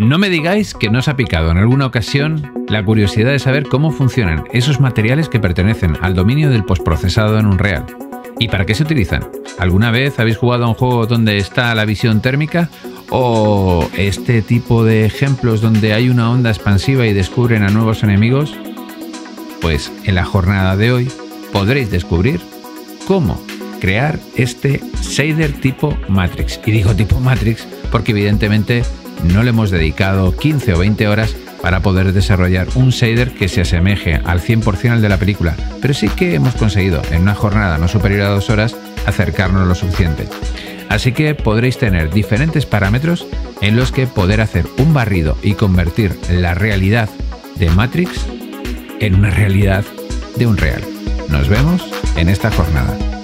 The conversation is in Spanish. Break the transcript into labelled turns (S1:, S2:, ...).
S1: No me digáis que no os ha picado en alguna ocasión la curiosidad de saber cómo funcionan esos materiales que pertenecen al dominio del postprocesado en un real. ¿Y para qué se utilizan? ¿Alguna vez habéis jugado a un juego donde está la visión térmica? ¿O este tipo de ejemplos donde hay una onda expansiva y descubren a nuevos enemigos? Pues en la jornada de hoy podréis descubrir cómo crear este shader tipo Matrix. Y digo tipo Matrix porque evidentemente no le hemos dedicado 15 o 20 horas para poder desarrollar un shader que se asemeje al 100% al de la película, pero sí que hemos conseguido en una jornada no superior a dos horas acercarnos lo suficiente. Así que podréis tener diferentes parámetros en los que poder hacer un barrido y convertir la realidad de Matrix en una realidad de un real. Nos vemos en esta jornada.